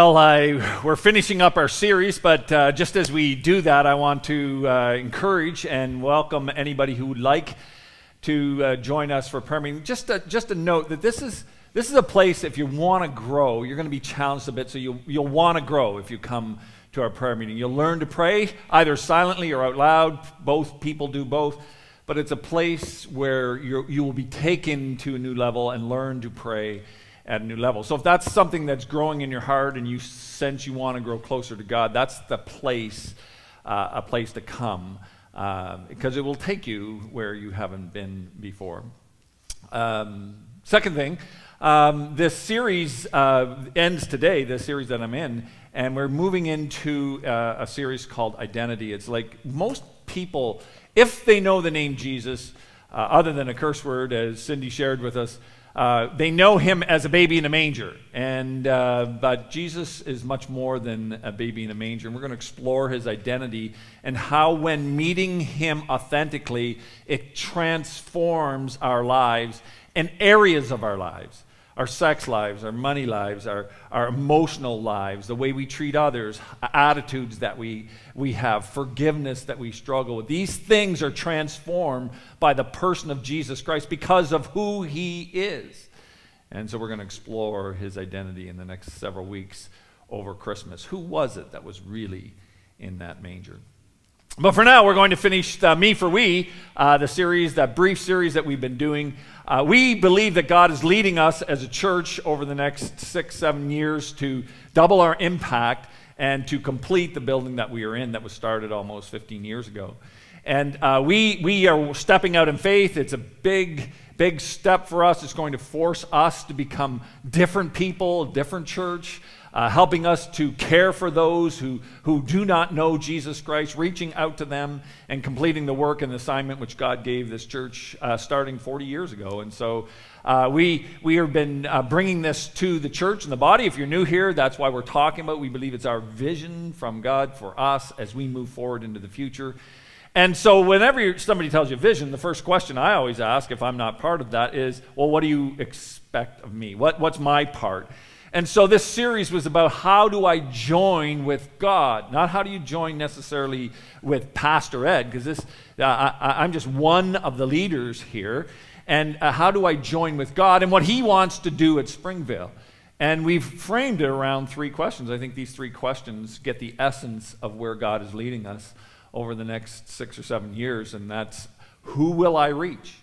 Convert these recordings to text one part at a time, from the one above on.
Well, I, we're finishing up our series, but uh, just as we do that, I want to uh, encourage and welcome anybody who would like to uh, join us for prayer meeting. Just a, just a note that this is, this is a place, if you want to grow, you're going to be challenged a bit, so you'll, you'll want to grow if you come to our prayer meeting. You'll learn to pray either silently or out loud. Both people do both. But it's a place where you you will be taken to a new level and learn to pray at a new level. So if that's something that's growing in your heart and you sense you want to grow closer to God, that's the place, uh, a place to come, uh, because it will take you where you haven't been before. Um, second thing, um, this series uh, ends today, the series that I'm in, and we're moving into uh, a series called Identity. It's like most people, if they know the name Jesus, uh, other than a curse word, as Cindy shared with us, uh, they know him as a baby in a manger, and uh, but Jesus is much more than a baby in a manger. And we're going to explore his identity and how, when meeting him authentically, it transforms our lives and areas of our lives our sex lives, our money lives, our, our emotional lives, the way we treat others, attitudes that we, we have, forgiveness that we struggle with. These things are transformed by the person of Jesus Christ because of who he is. And so we're going to explore his identity in the next several weeks over Christmas. Who was it that was really in that manger? But for now, we're going to finish uh, Me for We, uh, the series, that brief series that we've been doing. Uh, we believe that God is leading us as a church over the next six, seven years to double our impact and to complete the building that we are in that was started almost 15 years ago. And uh, we, we are stepping out in faith. It's a big, big step for us. It's going to force us to become different people, a different church uh, helping us to care for those who, who do not know Jesus Christ, reaching out to them and completing the work and assignment which God gave this church uh, starting 40 years ago. And so uh, we, we have been uh, bringing this to the church and the body. If you're new here, that's why we're talking about. We believe it's our vision from God for us as we move forward into the future. And so, whenever somebody tells you vision, the first question I always ask, if I'm not part of that, is, well, what do you expect of me? What, what's my part? And so this series was about how do I join with God, not how do you join necessarily with Pastor Ed, because this uh, I, am just one of the leaders here, and uh, how do I join with God and what He wants to do at Springvale. And we've framed it around three questions. I think these three questions get the essence of where God is leading us over the next six or seven years, and that's who will I reach?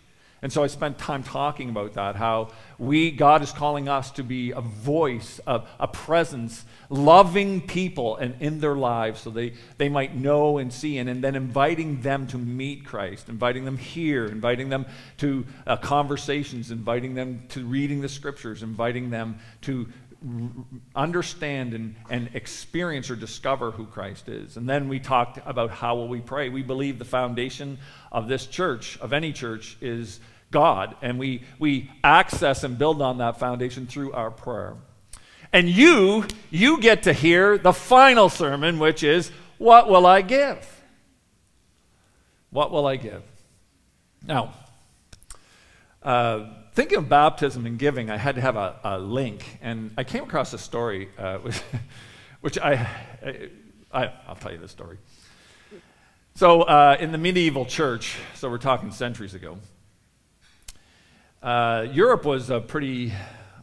And so I spent time talking about that, how we, God is calling us to be a voice, a, a presence, loving people and in their lives so they, they might know and see, and, and then inviting them to meet Christ, inviting them here, inviting them to uh, conversations, inviting them to reading the scriptures, inviting them to understand and, and experience or discover who Christ is. And then we talked about how will we pray. We believe the foundation of this church, of any church, is God. And we, we access and build on that foundation through our prayer. And you, you get to hear the final sermon, which is, What will I give? What will I give? Now, uh, thinking of baptism and giving, I had to have a, a link, and I came across a story, uh, which, which I, I, will tell you the story. So, uh, in the medieval church, so we're talking centuries ago, uh, Europe was a pretty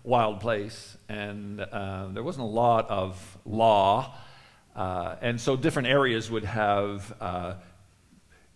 wild place, and uh, there wasn't a lot of law, uh, and so different areas would have uh,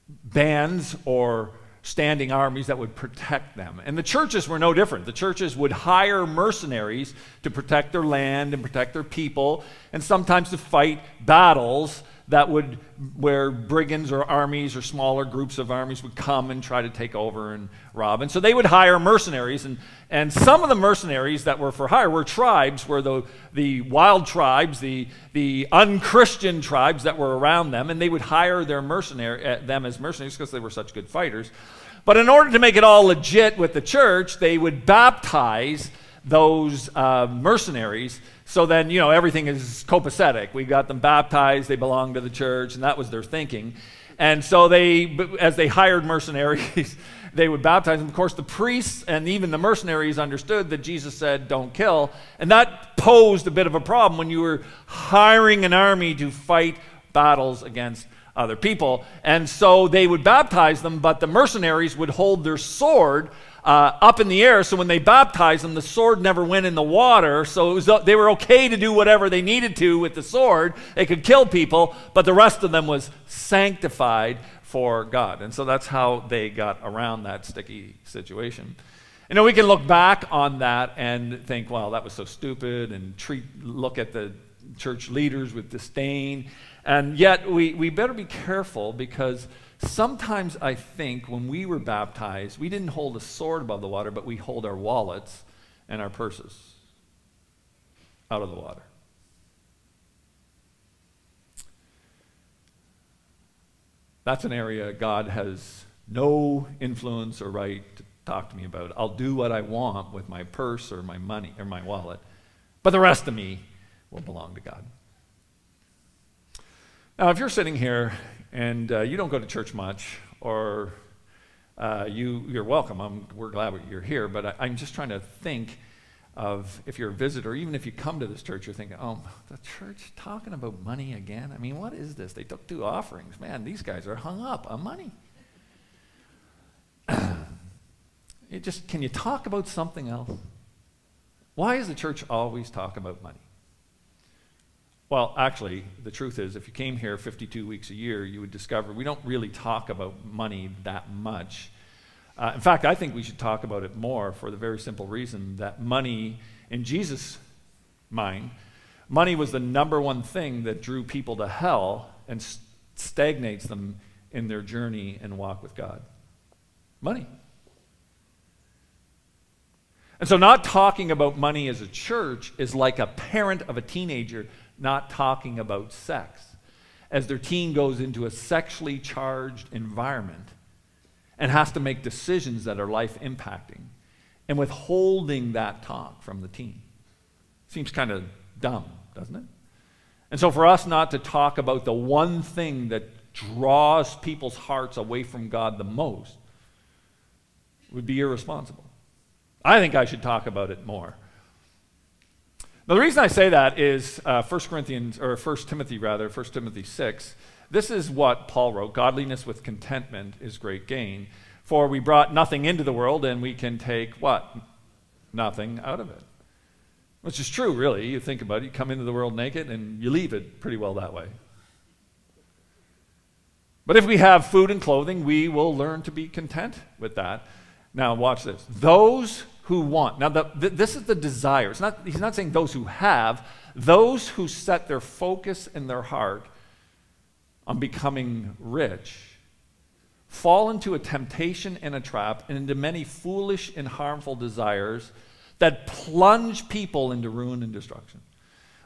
bands or standing armies that would protect them. And the churches were no different. The churches would hire mercenaries to protect their land and protect their people, and sometimes to fight battles that would where brigands or armies or smaller groups of armies would come and try to take over and rob. And so they would hire mercenaries and and some of the mercenaries that were for hire were tribes were the the wild tribes, the the unchristian tribes that were around them and they would hire their mercenary uh, them as mercenaries because they were such good fighters. But in order to make it all legit with the church, they would baptize those uh, mercenaries. So then, you know, everything is copacetic. We got them baptized, they belong to the church, and that was their thinking. And so they, as they hired mercenaries, they would baptize them. Of course, the priests and even the mercenaries understood that Jesus said, don't kill. And that posed a bit of a problem when you were hiring an army to fight battles against other people. And so they would baptize them, but the mercenaries would hold their sword uh, up in the air. So when they baptized them, the sword never went in the water. So was, they were okay to do whatever they needed to with the sword. They could kill people, but the rest of them was sanctified for God. And so that's how they got around that sticky situation. You know, we can look back on that and think, well, that was so stupid, and treat, look at the church leaders with disdain. And yet, we, we better be careful because sometimes I think when we were baptized, we didn't hold a sword above the water, but we hold our wallets and our purses out of the water. That's an area God has no influence or right to talk to me about. I'll do what I want with my purse or my money or my wallet, but the rest of me will belong to God. Now, if you're sitting here and uh, you don't go to church much, or uh, you, you're welcome, I'm, we're glad you're here, but I, I'm just trying to think of if you're a visitor, even if you come to this church, you're thinking, oh, the church talking about money again? I mean, what is this? They took two offerings. Man, these guys are hung up on money. it just, can you talk about something else? Why is the church always talk about money? Well, actually, the truth is, if you came here 52 weeks a year, you would discover we don't really talk about money that much. Uh, in fact, I think we should talk about it more for the very simple reason that money, in Jesus' mind, money was the number one thing that drew people to hell and st- stagnates them in their journey and walk with God. Money. And so, not talking about money as a church is like a parent of a teenager not talking about sex as their teen goes into a sexually charged environment and has to make decisions that are life impacting and withholding that talk from the teen. Seems kind of dumb, doesn't it? And so, for us not to talk about the one thing that draws people's hearts away from God the most would be irresponsible. I think I should talk about it more. Now, the reason I say that is uh, 1 Corinthians, or 1 Timothy rather, 1 Timothy 6. This is what Paul wrote Godliness with contentment is great gain. For we brought nothing into the world, and we can take what? Nothing out of it. Which is true, really. You think about it, you come into the world naked, and you leave it pretty well that way. But if we have food and clothing, we will learn to be content with that. Now, watch this. Those who want. Now, the, the, this is the desire. It's not, he's not saying those who have, those who set their focus in their heart on becoming rich fall into a temptation and a trap and into many foolish and harmful desires that plunge people into ruin and destruction.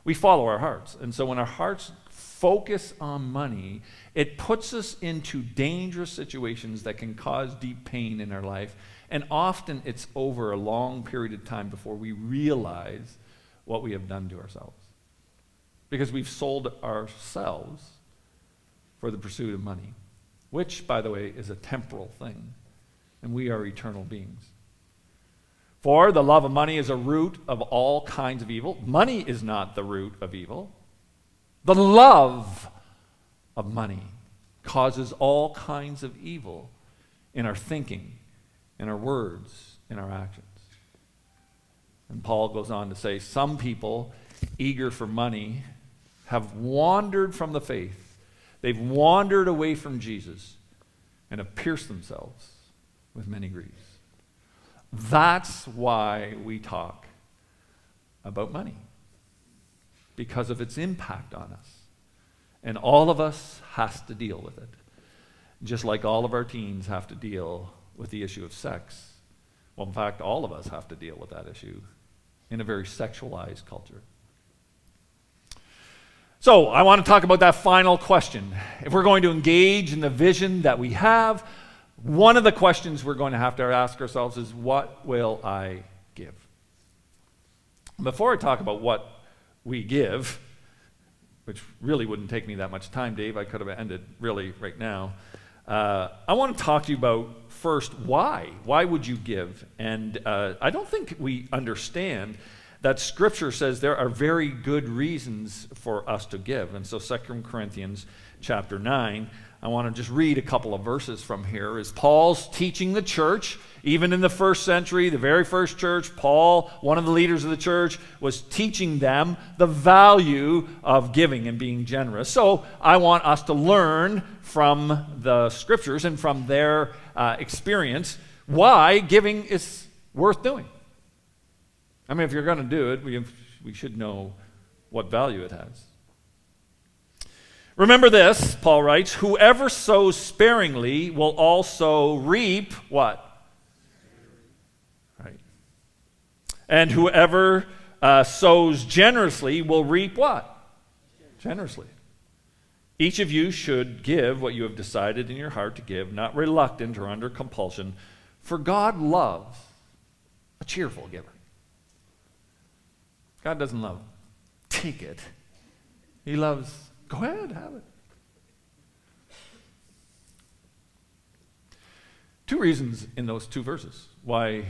We follow our hearts. And so when our hearts focus on money, it puts us into dangerous situations that can cause deep pain in our life and often it's over a long period of time before we realize what we have done to ourselves. Because we've sold ourselves for the pursuit of money, which, by the way, is a temporal thing, and we are eternal beings. For the love of money is a root of all kinds of evil. Money is not the root of evil. The love of money causes all kinds of evil in our thinking in our words, in our actions. And Paul goes on to say some people, eager for money, have wandered from the faith. They've wandered away from Jesus and have pierced themselves with many griefs. That's why we talk about money, because of its impact on us. And all of us has to deal with it, just like all of our teens have to deal with the issue of sex. Well, in fact, all of us have to deal with that issue in a very sexualized culture. So, I want to talk about that final question. If we're going to engage in the vision that we have, one of the questions we're going to have to ask ourselves is what will I give? Before I talk about what we give, which really wouldn't take me that much time, Dave, I could have ended really right now. Uh, I want to talk to you about first why. Why would you give? And uh, I don't think we understand that Scripture says there are very good reasons for us to give. And so, 2 Corinthians chapter 9, I want to just read a couple of verses from here. Is Paul's teaching the church, even in the first century, the very first church, Paul, one of the leaders of the church, was teaching them the value of giving and being generous. So I want us to learn from the scriptures and from their uh, experience why giving is worth doing. I mean, if you're going to do it, we, we should know what value it has. Remember this, Paul writes, whoever sows sparingly will also reap what? Right. And whoever uh, sows generously will reap what? Generously. Each of you should give what you have decided in your heart to give, not reluctant or under compulsion, for God loves a cheerful giver. God doesn't love take it. He loves Go ahead, have it. Two reasons in those two verses why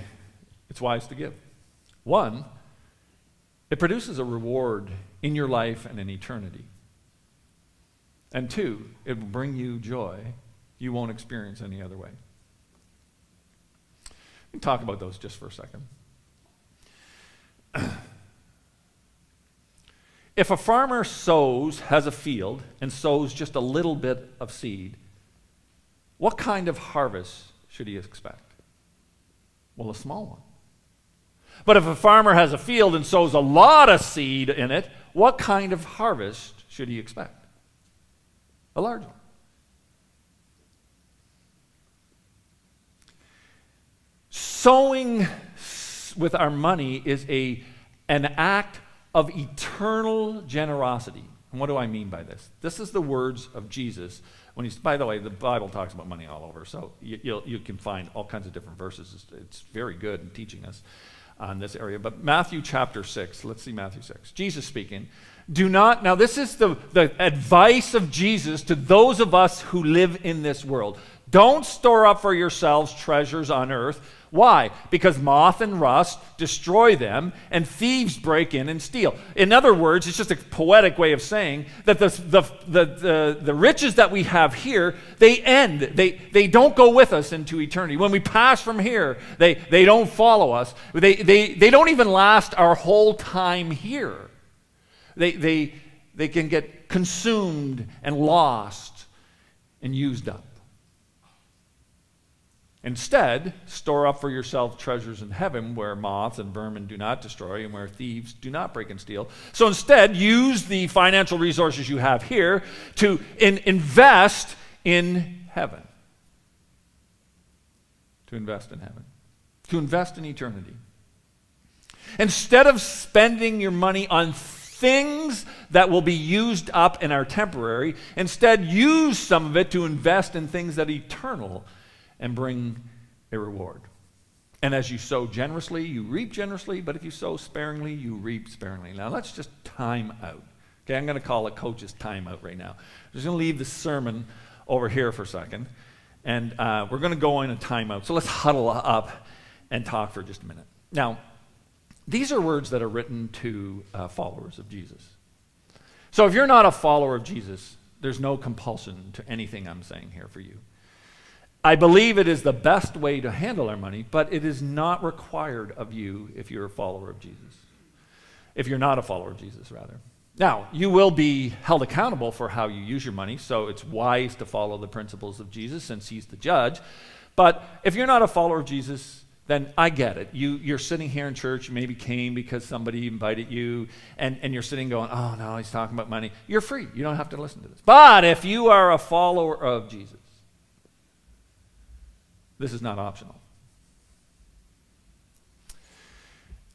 it's wise to give. One, it produces a reward in your life and in eternity. And two, it will bring you joy you won't experience any other way. Let me talk about those just for a second. If a farmer sows, has a field, and sows just a little bit of seed, what kind of harvest should he expect? Well, a small one. But if a farmer has a field and sows a lot of seed in it, what kind of harvest should he expect? A large one. Sowing with our money is a, an act of eternal generosity. And what do I mean by this? This is the words of Jesus. When he's, by the way, the Bible talks about money all over, so you, you can find all kinds of different verses. It's, it's very good in teaching us on this area. But Matthew chapter 6, let's see Matthew 6. Jesus speaking. Do not, now this is the, the advice of Jesus to those of us who live in this world. Don't store up for yourselves treasures on earth why? Because moth and rust destroy them and thieves break in and steal. In other words, it's just a poetic way of saying that the, the, the, the, the riches that we have here, they end. They, they don't go with us into eternity. When we pass from here, they, they don't follow us. They, they, they don't even last our whole time here. They, they, they can get consumed and lost and used up. Instead, store up for yourself treasures in heaven where moths and vermin do not destroy and where thieves do not break and steal. So instead, use the financial resources you have here to in, invest in heaven. To invest in heaven. To invest in eternity. Instead of spending your money on things that will be used up and are temporary, instead use some of it to invest in things that are eternal and bring a reward. And as you sow generously, you reap generously, but if you sow sparingly, you reap sparingly. Now let's just time out. Okay, I'm going to call it coach's time out right now. I'm just going to leave the sermon over here for a second, and uh, we're going to go in a timeout. So let's huddle up and talk for just a minute. Now, these are words that are written to uh, followers of Jesus. So if you're not a follower of Jesus, there's no compulsion to anything I'm saying here for you. I believe it is the best way to handle our money, but it is not required of you if you're a follower of Jesus. If you're not a follower of Jesus, rather. Now, you will be held accountable for how you use your money, so it's wise to follow the principles of Jesus since he's the judge. But if you're not a follower of Jesus, then I get it. You, you're sitting here in church, you maybe came because somebody invited you, and, and you're sitting going, oh no, he's talking about money. You're free. You don't have to listen to this. But if you are a follower of Jesus, this is not optional.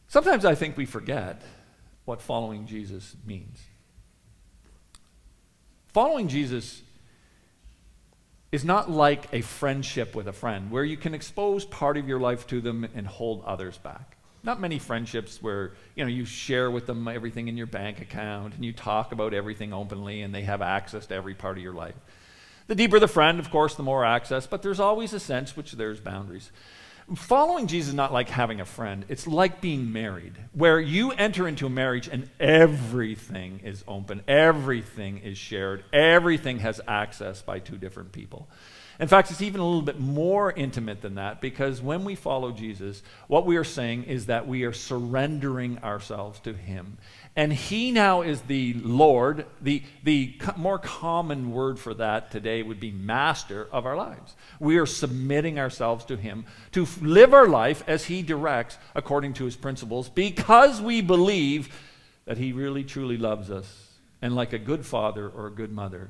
Sometimes I think we forget what following Jesus means. Following Jesus is not like a friendship with a friend where you can expose part of your life to them and hold others back. Not many friendships where, you know, you share with them everything in your bank account and you talk about everything openly and they have access to every part of your life. The deeper the friend, of course, the more access, but there's always a sense which there's boundaries. Following Jesus is not like having a friend, it's like being married, where you enter into a marriage and everything is open, everything is shared, everything has access by two different people. In fact, it's even a little bit more intimate than that because when we follow Jesus, what we are saying is that we are surrendering ourselves to Him. And He now is the Lord. The, the more common word for that today would be master of our lives. We are submitting ourselves to Him to live our life as He directs according to His principles because we believe that He really truly loves us. And like a good father or a good mother,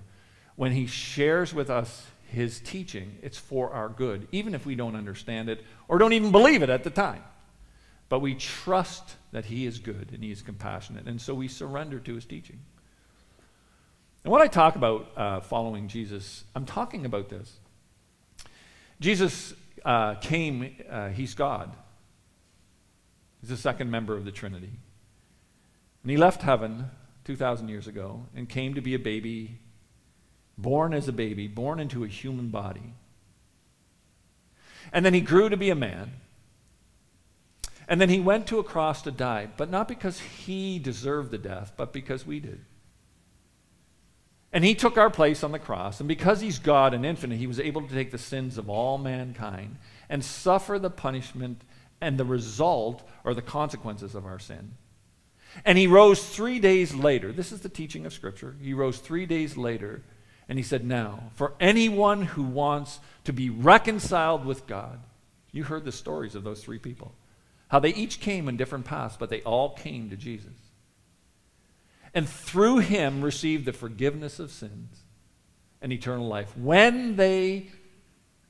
when He shares with us his teaching, it's for our good, even if we don't understand it or don't even believe it at the time. But we trust that he is good and he is compassionate, and so we surrender to his teaching. And when I talk about uh, following Jesus, I'm talking about this. Jesus uh, came, uh, he's God. He's the second member of the Trinity. And he left heaven 2,000 years ago and came to be a baby born as a baby, born into a human body. And then he grew to be a man. And then he went to a cross to die, but not because he deserved the death, but because we did. And he took our place on the cross. And because he's God and infinite, he was able to take the sins of all mankind and suffer the punishment and the result or the consequences of our sin. And he rose three days later. This is the teaching of Scripture. He rose three days later and he said, Now, for anyone who wants to be reconciled with God, you heard the stories of those three people, how they each came in different paths, but they all came to Jesus. And through him received the forgiveness of sins and eternal life when they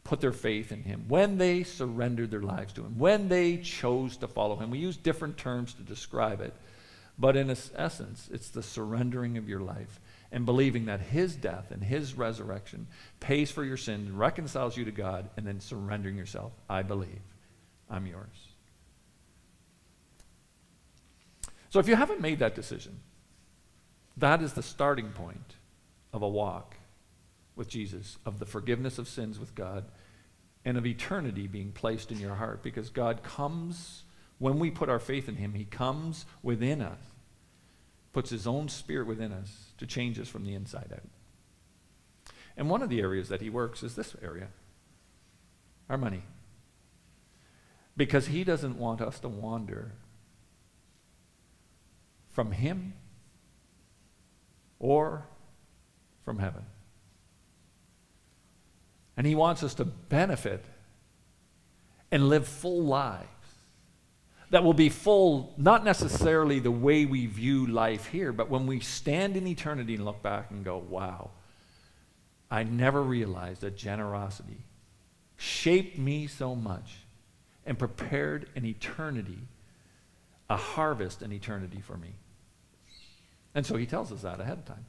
put their faith in him, when they surrendered their lives to him, when they chose to follow him. We use different terms to describe it, but in essence, it's the surrendering of your life and believing that his death and his resurrection pays for your sins, reconciles you to God, and then surrendering yourself. I believe. I'm yours. So if you haven't made that decision, that is the starting point of a walk with Jesus, of the forgiveness of sins with God, and of eternity being placed in your heart. Because God comes, when we put our faith in Him, He comes within us puts his own spirit within us to change us from the inside out. And one of the areas that he works is this area our money. Because he doesn't want us to wander from him or from heaven. And he wants us to benefit and live full lives that will be full, not necessarily the way we view life here, but when we stand in eternity and look back and go, wow, I never realized that generosity shaped me so much and prepared an eternity, a harvest in eternity for me. And so he tells us that ahead of time.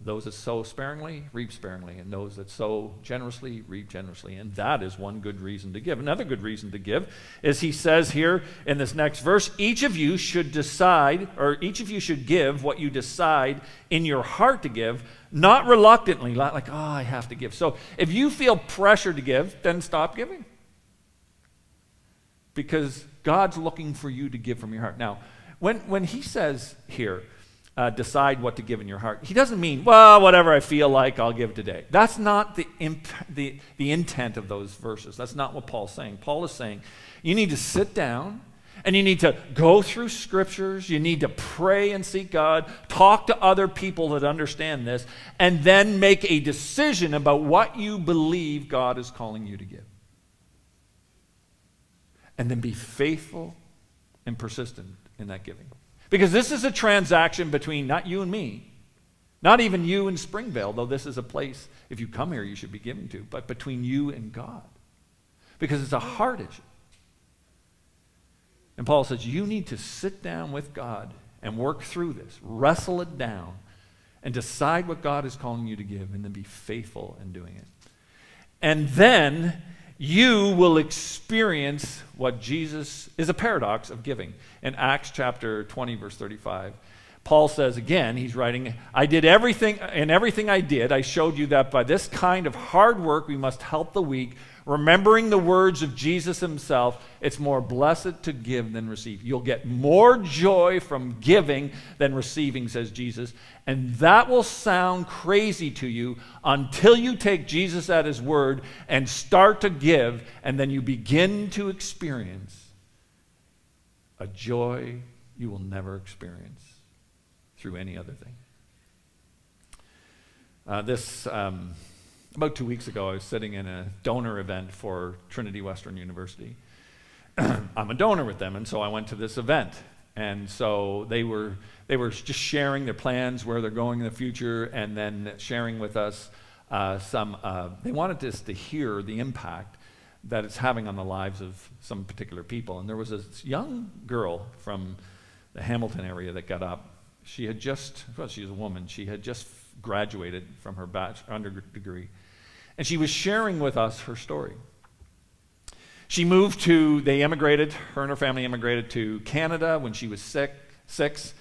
Those that sow sparingly reap sparingly, and those that sow generously reap generously. And that is one good reason to give. Another good reason to give is he says here in this next verse each of you should decide, or each of you should give what you decide in your heart to give, not reluctantly, like, oh, I have to give. So if you feel pressure to give, then stop giving. Because God's looking for you to give from your heart. Now, when, when he says here, uh, decide what to give in your heart. He doesn't mean, well, whatever I feel like, I'll give today. That's not the, the, the intent of those verses. That's not what Paul's saying. Paul is saying you need to sit down and you need to go through scriptures. You need to pray and seek God, talk to other people that understand this, and then make a decision about what you believe God is calling you to give. And then be faithful and persistent in that giving. Because this is a transaction between not you and me, not even you and Springvale, though this is a place, if you come here, you should be giving to, but between you and God. Because it's a heart issue. And Paul says, you need to sit down with God and work through this, wrestle it down, and decide what God is calling you to give, and then be faithful in doing it. And then you will experience what Jesus is a paradox of giving. In Acts chapter 20, verse 35, Paul says again, he's writing, I did everything, and everything I did, I showed you that by this kind of hard work we must help the weak, remembering the words of Jesus himself, it's more blessed to give than receive. You'll get more joy from giving than receiving, says Jesus. And that will sound crazy to you until you take Jesus at his word and start to give, and then you begin to experience a joy you will never experience through any other thing. Uh, this, um, about two weeks ago, I was sitting in a donor event for Trinity Western University. I'm a donor with them, and so I went to this event. And so they were, they were just sharing their plans, where they're going in the future, and then sharing with us uh, some, uh, they wanted us to hear the impact that it's having on the lives of some particular people. And there was this young girl from the Hamilton area that got up she had just, well, she was a woman, she had just graduated from her bachelor, undergrad degree, and she was sharing with us her story. She moved to, they immigrated, her and her family immigrated to Canada when she was sick, six.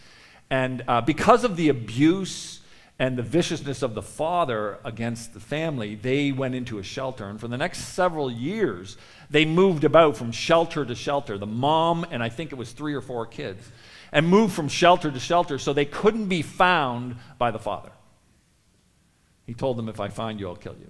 And uh, because of the abuse and the viciousness of the father against the family, they went into a shelter. And for the next several years, they moved about from shelter to shelter. The mom, and I think it was three or four kids, and moved from shelter to shelter so they couldn't be found by the father. He told them, If I find you, I'll kill you.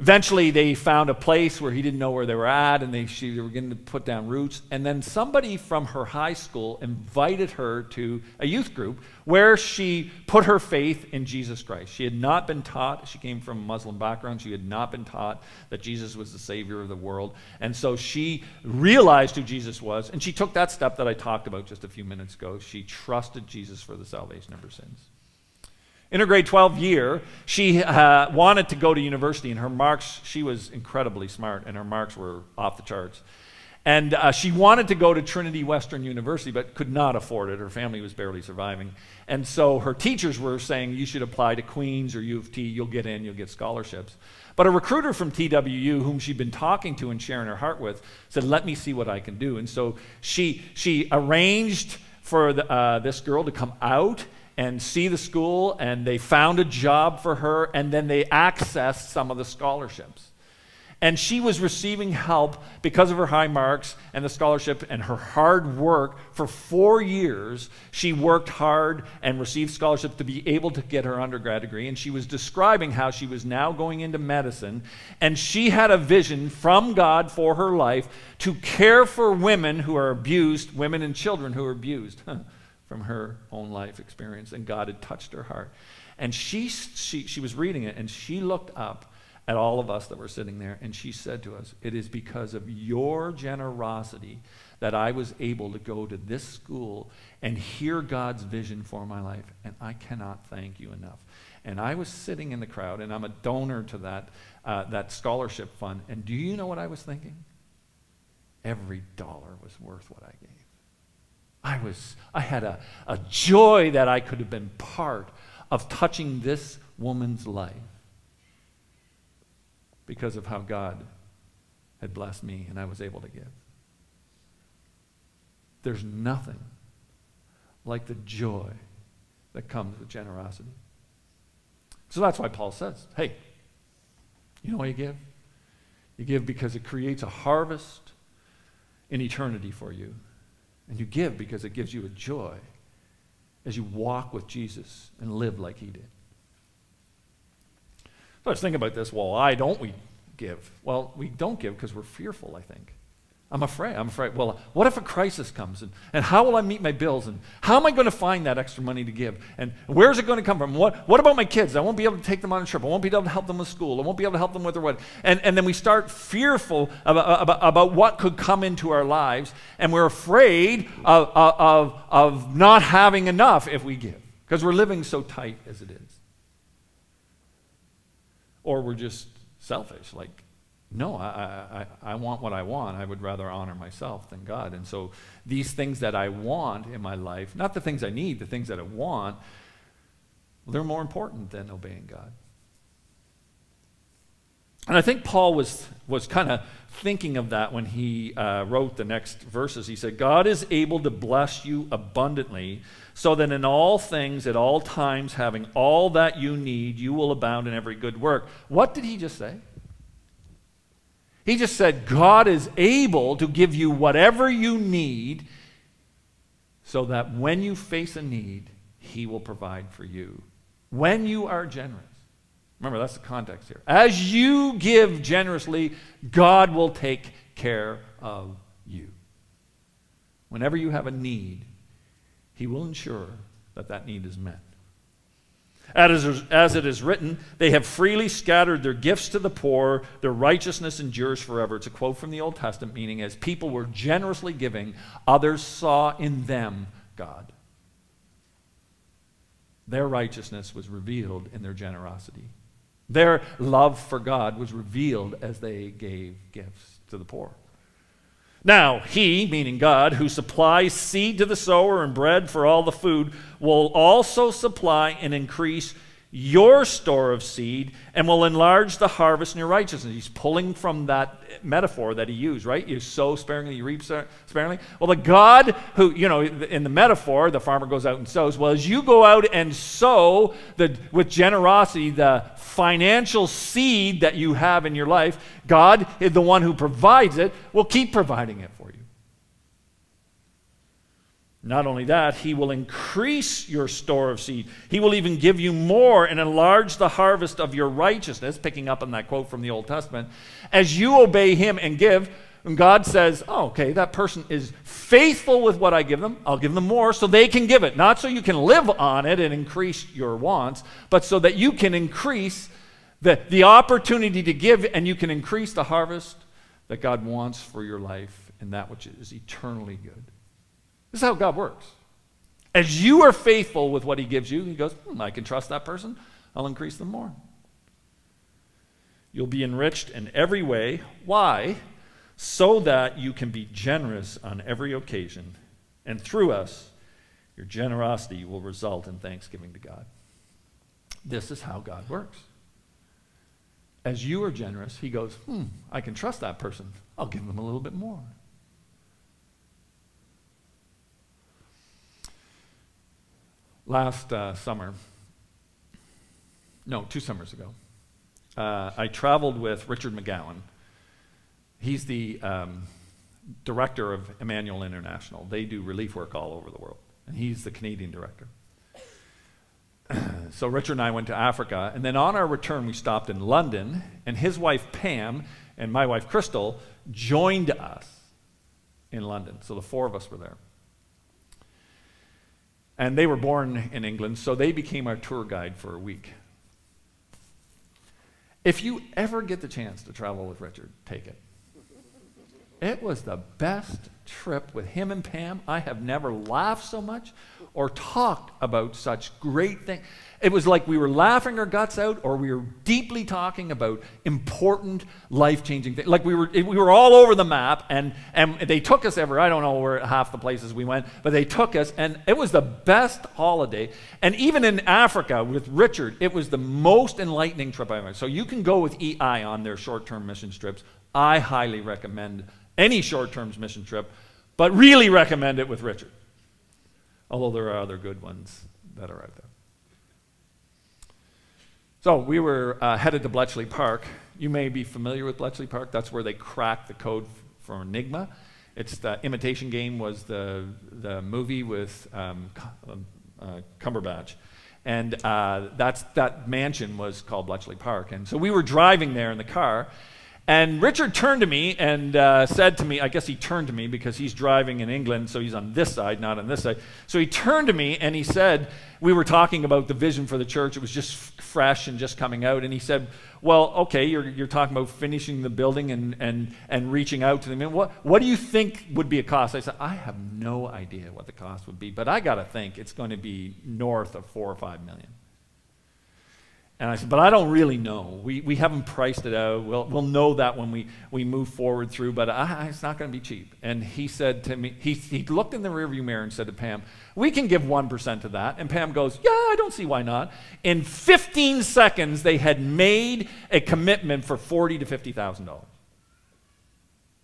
Eventually, they found a place where he didn't know where they were at, and they, she, they were going to put down roots. And then somebody from her high school invited her to a youth group where she put her faith in Jesus Christ. She had not been taught, she came from a Muslim background, she had not been taught that Jesus was the Savior of the world. And so she realized who Jesus was, and she took that step that I talked about just a few minutes ago. She trusted Jesus for the salvation of her sins. In her grade 12 year, she uh, wanted to go to university, and her marks, she was incredibly smart, and her marks were off the charts. And uh, she wanted to go to Trinity Western University, but could not afford it. Her family was barely surviving. And so her teachers were saying, You should apply to Queen's or U of T, you'll get in, you'll get scholarships. But a recruiter from TWU, whom she'd been talking to and sharing her heart with, said, Let me see what I can do. And so she, she arranged for the, uh, this girl to come out and see the school, and they found a job for her, and then they accessed some of the scholarships. And she was receiving help because of her high marks and the scholarship and her hard work. For four years, she worked hard and received scholarships to be able to get her undergrad degree. And she was describing how she was now going into medicine. And she had a vision from God for her life to care for women who are abused, women and children who are abused from her own life experience, and God had touched her heart. And she, she, she was reading it, and she looked up at all of us that were sitting there, and she said to us, It is because of your generosity that I was able to go to this school and hear God's vision for my life, and I cannot thank you enough. And I was sitting in the crowd, and I'm a donor to that, uh, that scholarship fund, and do you know what I was thinking? Every dollar was worth what I gave. I was, I had a, a joy that I could have been part of touching this woman's life because of how God had blessed me and I was able to give. There's nothing like the joy that comes with generosity. So that's why Paul says, hey, you know why you give? You give because it creates a harvest in eternity for you. And you give because it gives you a joy as you walk with Jesus and live like he did. So I was thinking about this. Well, why don't we give? Well, we don't give because we're fearful, I think. I'm afraid. I'm afraid. Well, what if a crisis comes? And, and how will I meet my bills? And how am I going to find that extra money to give? And where's it going to come from? What, what about my kids? I won't be able to take them on a trip. I won't be able to help them with school. I won't be able to help them with their what. And, and then we start fearful about, about, about what could come into our lives. And we're afraid of, of, of not having enough if we give because we're living so tight as it is. Or we're just selfish, like no, I, I, I want what I want. I would rather honor myself than God. And so these things that I want in my life, not the things I need, the things that I want, they're more important than obeying God. And I think Paul was, was kind of thinking of that when he uh, wrote the next verses. He said, God is able to bless you abundantly, so that in all things, at all times, having all that you need, you will abound in every good work. What did he just say? He just said, God is able to give you whatever you need, so that when you face a need, he will provide for you. When you are generous. Remember, that's the context here. As you give generously, God will take care of you. Whenever you have a need, He will ensure that that need is met. As it is written, they have freely scattered their gifts to the poor, their righteousness endures forever. It's a quote from the Old Testament, meaning as people were generously giving, others saw in them God. Their righteousness was revealed in their generosity. Their love for God was revealed as they gave gifts to the poor. Now, he, meaning God, who supplies seed to the sower and bread for all the food, will also supply and increase your store of seed and will enlarge the harvest in your righteousness. He's pulling from that metaphor that he used, right? You sow sparingly, you reap sparingly. Well, the God who, you know, in the metaphor, the farmer goes out and sows. Well, as you go out and sow the, with generosity the financial seed that you have in your life, God, is the one who provides it, will keep providing it. Not only that, he will increase your store of seed. He will even give you more and enlarge the harvest of your righteousness, picking up on that quote from the Old Testament. As you obey him and give, and God says, oh, okay, that person is faithful with what I give them. I'll give them more so they can give it. Not so you can live on it and increase your wants, but so that you can increase the, the opportunity to give and you can increase the harvest that God wants for your life and that which is eternally good. This is how God works. As you are faithful with what He gives you, He goes, hmm, I can trust that person. I'll increase them more. You'll be enriched in every way. Why? So that you can be generous on every occasion. And through us, your generosity will result in thanksgiving to God. This is how God works. As you are generous, He goes, hmm, I can trust that person. I'll give them a little bit more. Last uh, summer, no, two summers ago, uh, I traveled with Richard McGowan. He's the um, director of Emmanuel International. They do relief work all over the world, and he's the Canadian director. so Richard and I went to Africa, and then on our return, we stopped in London, and his wife Pam and my wife Crystal joined us in London. So the four of us were there. And they were born in England, so they became our tour guide for a week. If you ever get the chance to travel with Richard, take it. It was the best trip with him and Pam. I have never laughed so much or talked about such great things. It was like we were laughing our guts out or we were deeply talking about important life-changing things. Like we were, we were all over the map and, and they took us ever, I don't know where half the places we went, but they took us and it was the best holiday. And even in Africa with Richard, it was the most enlightening trip I've ever. So you can go with EI on their short-term mission trips. I highly recommend any short-term mission trip, but really recommend it with Richard. Although there are other good ones that are out there. So we were uh, headed to Bletchley Park. You may be familiar with Bletchley Park. That's where they cracked the code for Enigma. It's the Imitation Game was the, the movie with um, um, uh, Cumberbatch. And uh, that's, that mansion was called Bletchley Park. And so we were driving there in the car, and Richard turned to me and uh, said to me, I guess he turned to me because he's driving in England, so he's on this side, not on this side. So he turned to me and he said, We were talking about the vision for the church. It was just fresh and just coming out. And he said, Well, okay, you're, you're talking about finishing the building and, and, and reaching out to them. What, what do you think would be a cost? I said, I have no idea what the cost would be, but I got to think it's going to be north of four or five million. And I said, but I don't really know. We, we haven't priced it out. We'll, we'll know that when we, we move forward through, but I, it's not going to be cheap. And he said to me, he, he looked in the rearview mirror and said to Pam, we can give 1% to that. And Pam goes, yeah, I don't see why not. In 15 seconds, they had made a commitment for forty to $50,000.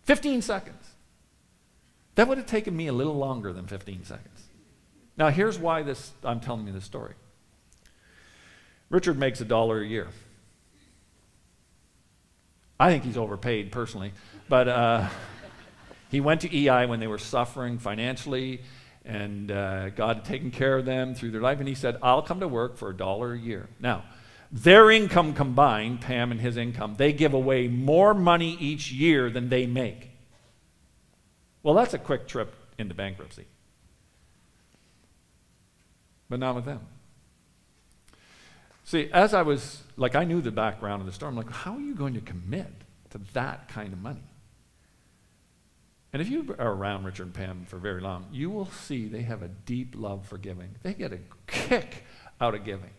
15 seconds. That would have taken me a little longer than 15 seconds. Now, here's why this, I'm telling you this story. Richard makes a dollar a year. I think he's overpaid personally, but uh, he went to EI when they were suffering financially, and uh, God had taken care of them through their life, and he said, I'll come to work for a dollar a year. Now, their income combined, Pam and his income, they give away more money each year than they make. Well, that's a quick trip into bankruptcy. But not with them. See, as I was, like, I knew the background of the story. I'm like, how are you going to commit to that kind of money? And if you are around Richard and Pam for very long, you will see they have a deep love for giving. They get a kick out of giving.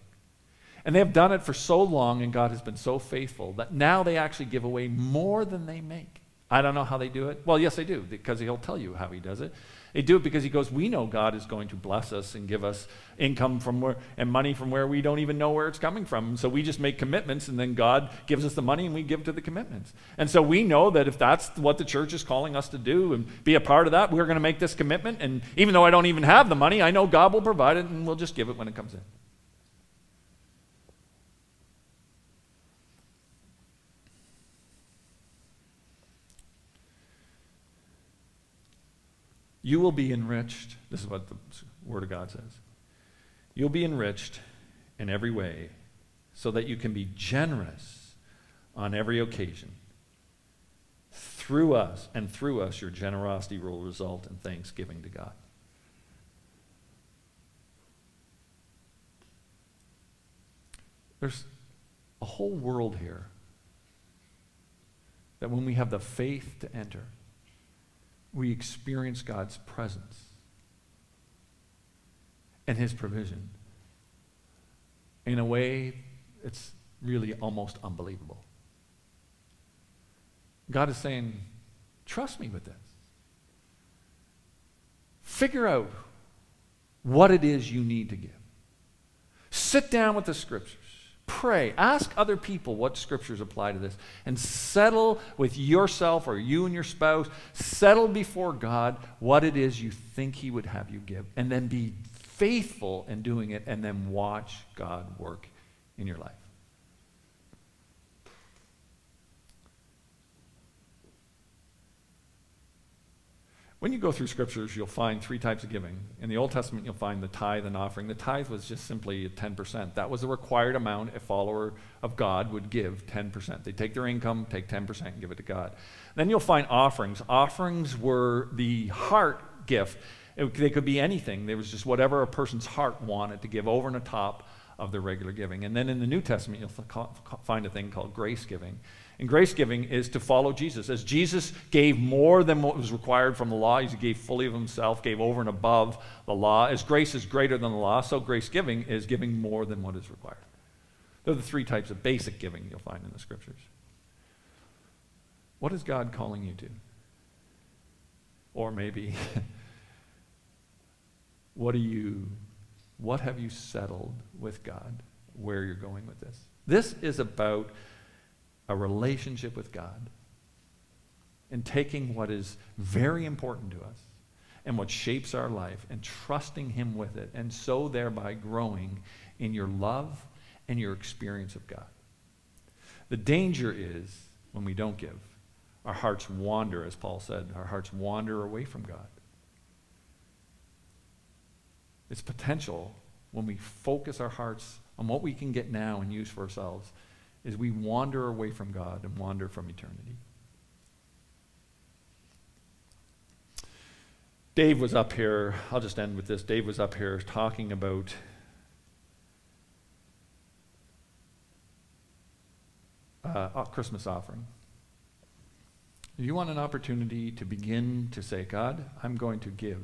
And they have done it for so long, and God has been so faithful that now they actually give away more than they make. I don't know how they do it. Well, yes, they do, because He'll tell you how He does it. They do it because he goes, We know God is going to bless us and give us income from where and money from where we don't even know where it's coming from. So we just make commitments and then God gives us the money and we give to the commitments. And so we know that if that's what the church is calling us to do and be a part of that, we're going to make this commitment. And even though I don't even have the money, I know God will provide it and we'll just give it when it comes in. You will be enriched. This is what the Word of God says. You'll be enriched in every way so that you can be generous on every occasion. Through us and through us, your generosity will result in thanksgiving to God. There's a whole world here that when we have the faith to enter, we experience God's presence and His provision in a way that's really almost unbelievable. God is saying, trust me with this. Figure out what it is you need to give. Sit down with the scriptures. Pray. Ask other people what scriptures apply to this. And settle with yourself or you and your spouse, settle before God what it is you think He would have you give. And then be faithful in doing it, and then watch God work in your life. When you go through scriptures, you'll find three types of giving. In the Old Testament, you'll find the tithe and offering. The tithe was just simply 10%. That was the required amount a follower of God would give 10%. They take their income, take 10%, and give it to God. Then you'll find offerings. Offerings were the heart gift. It, they could be anything. There was just whatever a person's heart wanted to give over and atop of their regular giving. And then in the New Testament, you'll find a thing called grace giving. And grace giving is to follow Jesus. As Jesus gave more than what was required from the law, he gave fully of himself, gave over and above the law. As grace is greater than the law, so grace giving is giving more than what is required. They're the three types of basic giving you'll find in the scriptures. What is God calling you to? Or maybe, what are you, what have you settled with God where you're going with this? This is about a relationship with God and taking what is very important to us and what shapes our life and trusting Him with it, and so thereby growing in your love and your experience of God. The danger is when we don't give, our hearts wander, as Paul said, our hearts wander away from God. It's potential when we focus our hearts on what we can get now and use for ourselves is we wander away from God and wander from eternity. Dave was up here, I'll just end with this. Dave was up here talking about uh, Christmas offering. You want an opportunity to begin to say, God, I'm going to give,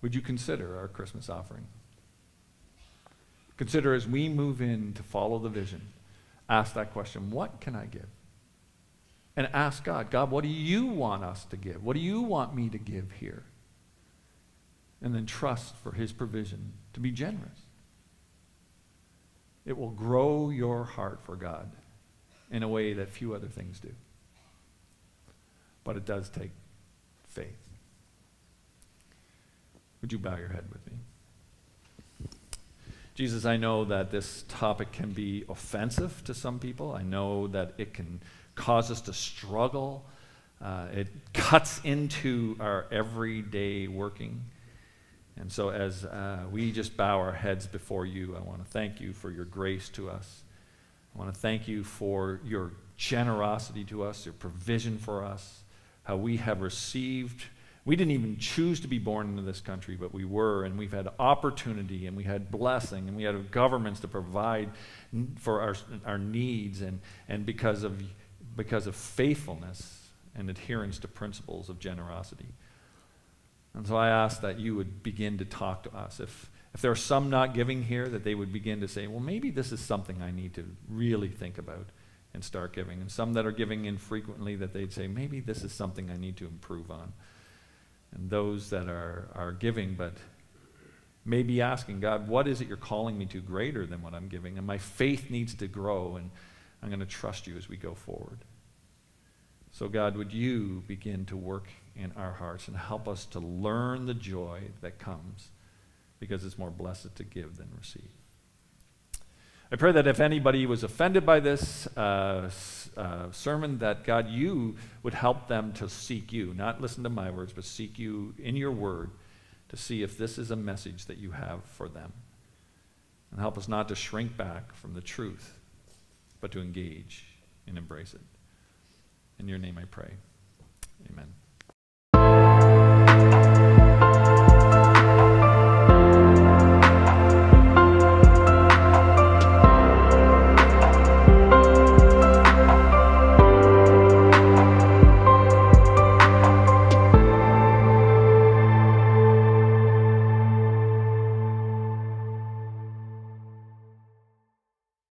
would you consider our Christmas offering? Consider as we move in to follow the vision, ask that question what can I give? And ask God, God, what do you want us to give? What do you want me to give here? And then trust for His provision to be generous. It will grow your heart for God in a way that few other things do. But it does take faith. Would you bow your head with me? Jesus, I know that this topic can be offensive to some people. I know that it can cause us to struggle. Uh, it cuts into our everyday working. And so, as uh, we just bow our heads before you, I want to thank you for your grace to us. I want to thank you for your generosity to us, your provision for us, how we have received. We didn't even choose to be born into this country, but we were, and we've had opportunity, and we had blessing, and we had governments to provide for our, our needs, and, and because, of, because of faithfulness and adherence to principles of generosity. And so I ask that you would begin to talk to us. If, if there are some not giving here, that they would begin to say, well, maybe this is something I need to really think about and start giving. And some that are giving infrequently, that they'd say, maybe this is something I need to improve on. And those that are, are giving, but maybe asking, God, what is it you're calling me to greater than what I'm giving? And my faith needs to grow, and I'm going to trust you as we go forward. So, God, would you begin to work in our hearts and help us to learn the joy that comes because it's more blessed to give than receive. I pray that if anybody was offended by this uh, uh, sermon, that God, you would help them to seek you, not listen to my words, but seek you in your word to see if this is a message that you have for them. And help us not to shrink back from the truth, but to engage and embrace it. In your name I pray. Amen.